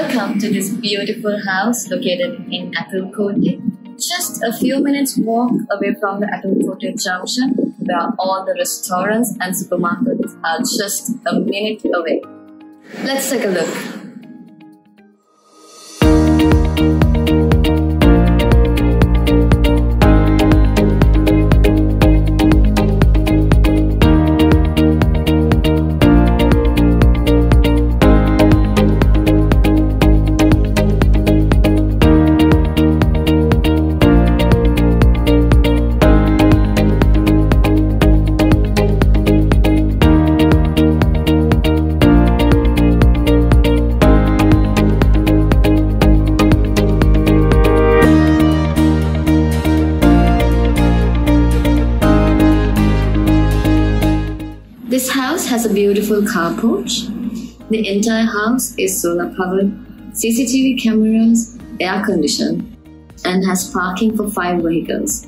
Welcome to this beautiful house located in Ethul Kotte. Just a few minutes walk away from the Ethul Kotte junction where all the restaurants and supermarkets are just a minute away. Let's take a look. This house has a beautiful car porch. The entire house is solar powered, CCTV cameras, air conditioned, and has parking for five vehicles.